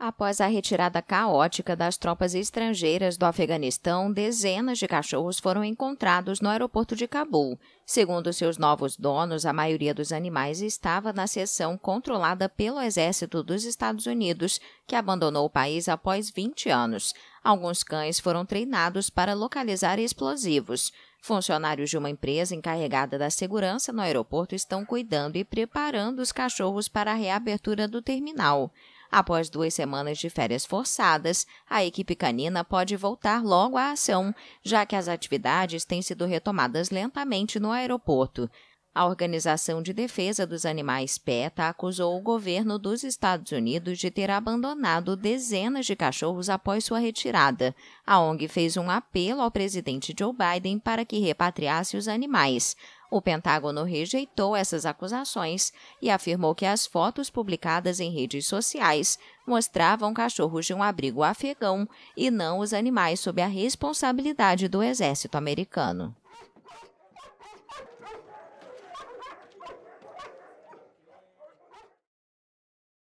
Após a retirada caótica das tropas estrangeiras do Afeganistão, dezenas de cachorros foram encontrados no aeroporto de Cabul. Segundo seus novos donos, a maioria dos animais estava na seção controlada pelo exército dos Estados Unidos, que abandonou o país após 20 anos. Alguns cães foram treinados para localizar explosivos. Funcionários de uma empresa encarregada da segurança no aeroporto estão cuidando e preparando os cachorros para a reabertura do terminal. Após duas semanas de férias forçadas, a equipe canina pode voltar logo à ação, já que as atividades têm sido retomadas lentamente no aeroporto. A Organização de Defesa dos Animais PETA acusou o governo dos Estados Unidos de ter abandonado dezenas de cachorros após sua retirada. A ONG fez um apelo ao presidente Joe Biden para que repatriasse os animais. O Pentágono rejeitou essas acusações e afirmou que as fotos publicadas em redes sociais mostravam cachorros de um abrigo afegão e não os animais sob a responsabilidade do exército americano.